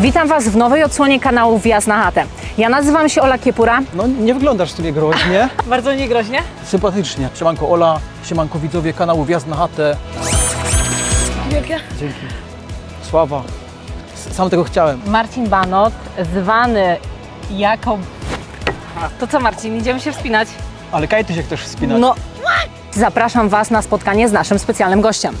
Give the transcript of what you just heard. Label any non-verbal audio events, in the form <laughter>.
Witam Was w nowej odsłonie kanału Wjazd na chatę. Ja nazywam się Ola Kiepura. No nie wyglądasz sobie groźnie, <laughs> Bardzo niegroźnie. sympatycznie. Siemanko Ola, siemanko widzowie kanału Wjazd na chatę. Wielkie. Dzięki. Sława. Sam tego chciałem. Marcin Banot, zwany jako... To co Marcin, idziemy się wspinać? Ale kaj ty się chcesz wspinać. No. Zapraszam Was na spotkanie z naszym specjalnym gościem.